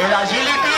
El agility